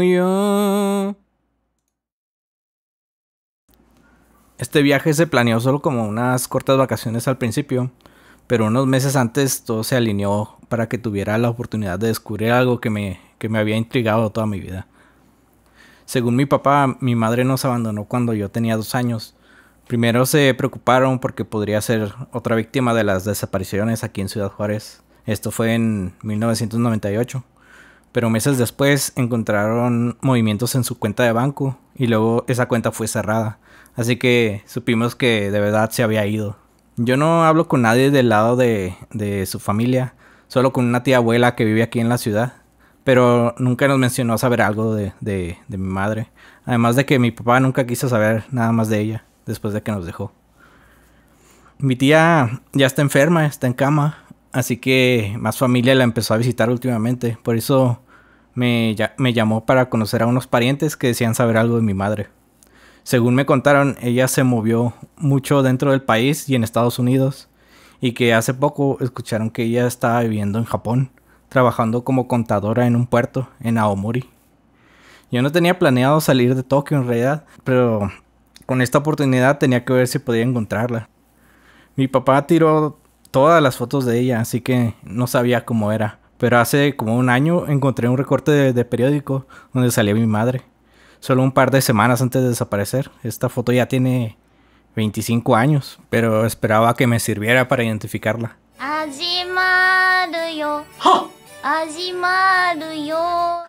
Yo. Este viaje se planeó solo como unas cortas vacaciones al principio, pero unos meses antes todo se alineó para que tuviera la oportunidad de descubrir algo que me, que me había intrigado toda mi vida. Según mi papá, mi madre nos abandonó cuando yo tenía dos años. Primero se preocuparon porque podría ser otra víctima de las desapariciones aquí en Ciudad Juárez. Esto fue en 1998. Pero meses después encontraron movimientos en su cuenta de banco y luego esa cuenta fue cerrada. Así que supimos que de verdad se había ido. Yo no hablo con nadie del lado de, de su familia, solo con una tía abuela que vive aquí en la ciudad pero nunca nos mencionó saber algo de, de, mi madre. Además de que mi papá nunca quiso saber nada más de ella después de que nos dejó. Mi tía ya está enferma, está en cama, así que más familia la empezó a visitar últimamente. Por eso me, me llamó para conocer a unos parientes que decían saber algo de mi madre. Según me contaron, ella se movió mucho dentro del país y en Estados Unidos, y que hace poco escucharon que ella estaba viviendo en Japón trabajando como contadora en un puerto en Aomori. Yo no tenía planeado salir de Tokio en realidad, pero con esta oportunidad tenía que ver si podía encontrarla. Mi papá tiró todas las fotos de ella, así que no sabía cómo era. Pero hace como un año encontré un recorte de, de, periódico donde salía mi madre. Solo un par de semanas antes de desaparecer. Esta foto ya tiene 25 años, pero esperaba que me sirviera para identificarla.